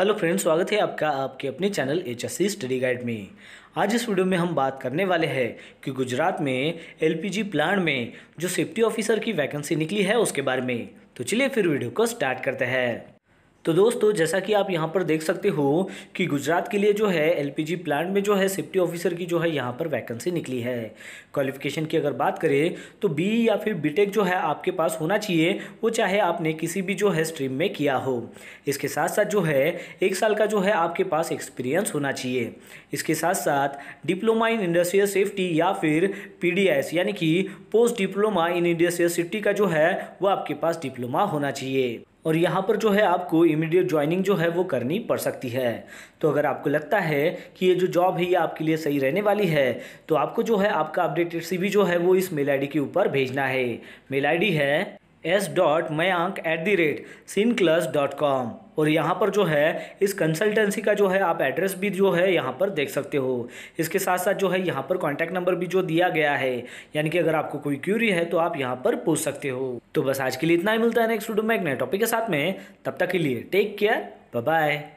Hello friends, स्वागत है आपका आपके अपने channel H S study guide में। आज इस वीडियो में हम बात करने वाले हैं कि गुजरात में एलपीजी प्लांट में जो सेफ्टी ऑफिसर की वैकेंसी निकली है उसके बारे में। तो चलिए फिर वीडियो को स्टार्ट करते हैं। तो दोस्तों, जैसा कि आप यहाँ पर देख सकते हो कि गुजरात के लिए जो है एलपीजी प्लांट में जो है सेफ्टी ऑफिसर की जो है, यहाँ पर वैकेंसी निकली है। क्वालिफिकेशन की अगर बात करें तो बी या फिर बीटेक जो है, आपके पास होना चाहिए, वो चाहे आपने किसी भी जो है स्ट्रीम में किया हो। इसके साथ साथ जो है, एक साल का जो है, आपके पास एक्सपीरियंस होना चाहिए। इसके साथ साथ डिप्लोमा इन इंडस्ट्रियल सेफ्टी या फिर पीडीएस यानी कि post diploma in industrial safety का जो है, वो आपके पास डिप्लोमा होना चाहिए। और यहाँ पर जो है आपको इमीडिएट ज्वाइनिंग जो है वो करनी पड़ सकती है। तो अगर आपको लगता है कि ये जो जॉब है ये आपके लिए सही रहने वाली है तो आपको जो है आपका अपडेटेड सी जो है वो इस मेल आईडी के ऊपर भेजना है। मेल आईडी है S dot Mayank at the rate सिनक्लस dot com. और यहाँ पर जो है, इस कंसल्टेंसी का जो है, आप एड्रेस भी जो है, यहाँ पर देख सकते हो। इसके साथ साथ जो है, यहाँ पर कॉन्टैक्ट नंबर भी जो दिया गया है, यानी कि अगर आपको कोई क्यूरी है तो आप यहाँ पर पूछ सकते हो। तो बस आज के लिए इतना ही, मिलता है नेक्स्ट वीडियो में एक नए टॉपिक के साथ में। तब तक के लिए टेक केयर बाय